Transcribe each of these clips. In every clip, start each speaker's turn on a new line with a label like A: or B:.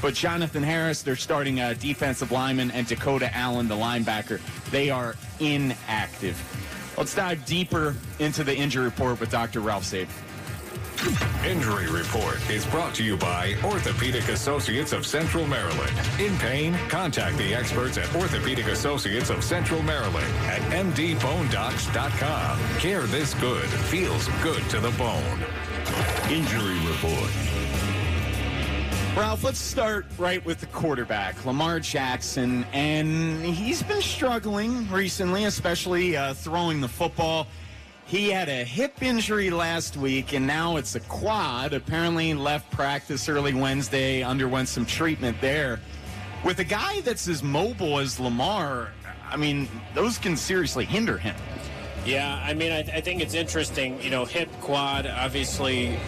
A: But Jonathan Harris, they're starting a defensive lineman, and Dakota Allen, the linebacker, they are inactive. Let's dive deeper into the injury report with Dr. Ralph.
B: Injury Report is brought to you by Orthopedic Associates of Central Maryland. In pain, contact the experts at Orthopedic Associates of Central Maryland at mdbonedocs.com. Care this good feels good to the bone. Injury Report.
A: Ralph, let's start right with the quarterback, Lamar Jackson. And he's been struggling recently, especially uh, throwing the football. He had a hip injury last week, and now it's a quad. Apparently, left practice early Wednesday, underwent some treatment there. With a guy that's as mobile as Lamar, I mean, those can seriously hinder him.
C: Yeah, I mean, I, I think it's interesting. You know, hip, quad, obviously,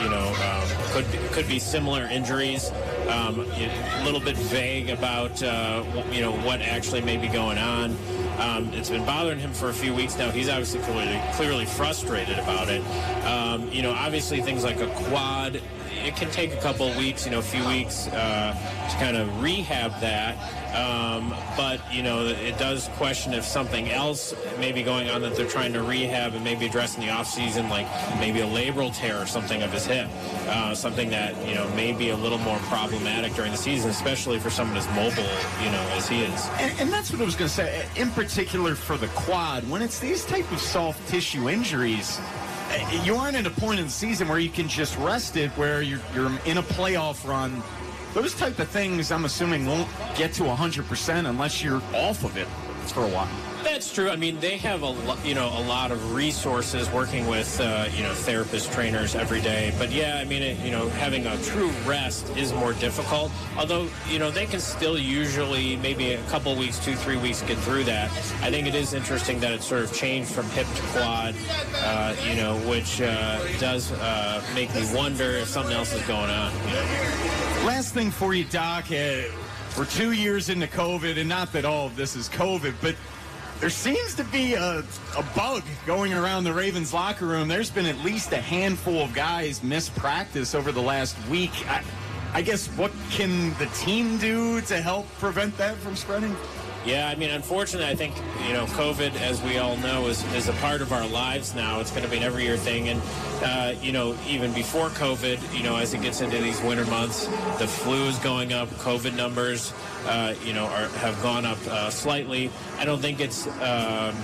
C: you know, um, could be, could be similar injuries. Um, a little bit vague about uh, you know what actually may be going on. Um, it's been bothering him for a few weeks now. He's obviously clearly, clearly frustrated about it. Um, you know, obviously things like a quad, it can take a couple of weeks, you know, a few weeks uh, to kind of rehab that. Um, but, you know, it does question if something else may be going on that they're trying to rehab and maybe address in the offseason, like maybe a labral tear or something of his hip. Uh, something that, you know, may be a little more problematic during the season, especially for someone as mobile, you know, as he is.
A: And, and that's what I was going to say. In particular for the quad, when it's these type of soft tissue injuries, eh, you aren't at a point in the season where you can just rest it, where you're, you're in a playoff run. Those type of things, I'm assuming, won't get to 100% unless you're off of it for a while.
C: That's true. I mean, they have a lo- you know a lot of resources working with uh, you know therapist trainers every day. But yeah, I mean, it, you know, having a true rest is more difficult. Although you know they can still usually maybe a couple weeks, two three weeks get through that. I think it is interesting that it sort of changed from hip to quad. Uh, you know, which uh, does uh, make me wonder if something else is going on. You know?
A: Last thing for you, Doc. We're two years into COVID, and not that all of this is COVID, but there seems to be a, a bug going around the Ravens locker room. There's been at least a handful of guys miss practice over the last week. I, I guess what can the team do to help prevent that from spreading?
C: Yeah, I mean, unfortunately, I think you know, COVID, as we all know, is, is a part of our lives now. It's going to be an every year thing, and uh, you know, even before COVID, you know, as it gets into these winter months, the flu is going up. COVID numbers, uh, you know, are, have gone up uh, slightly. I don't think it's. Um,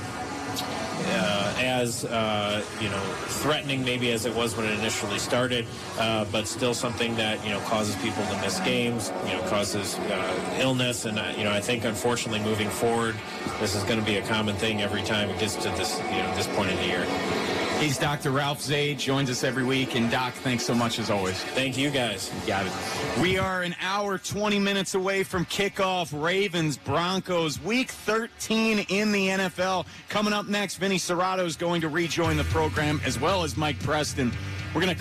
C: uh, as uh, you know threatening maybe as it was when it initially started, uh, but still something that you know causes people to miss games, you know causes uh, illness, and uh, you know I think unfortunately moving forward, this is going to be a common thing every time it gets to this you know this point in the year.
A: He's Dr. Ralph Zade, joins us every week. And Doc, thanks so much as always.
C: Thank you guys.
A: You got it. We are an hour, 20 minutes away from kickoff. Ravens, Broncos, week 13 in the NFL. Coming up next, Vinny Cerrato is going to rejoin the program, as well as Mike Preston. We're going to